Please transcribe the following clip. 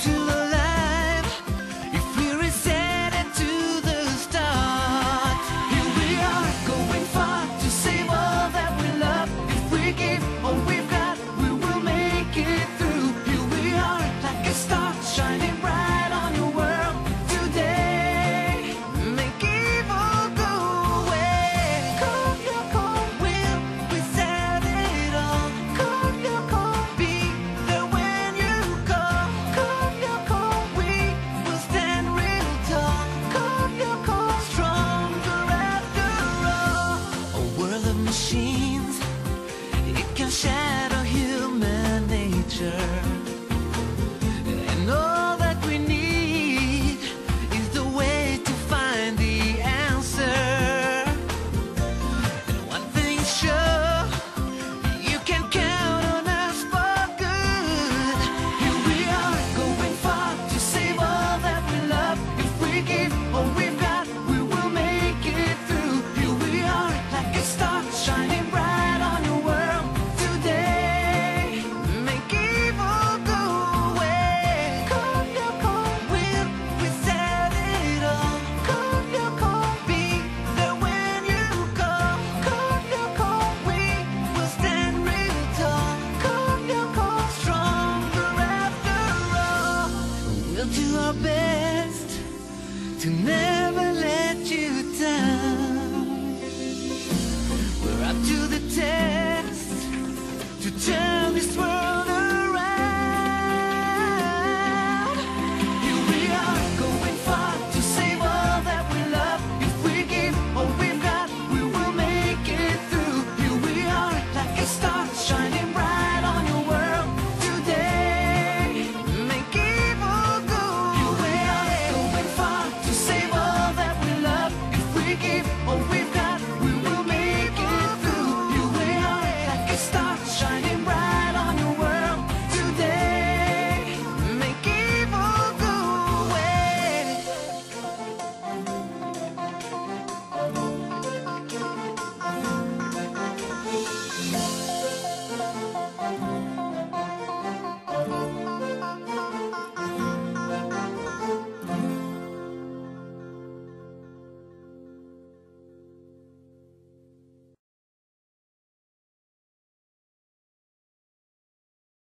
值了 pleasure. your best to never let you down. We're up to the test to tell this world.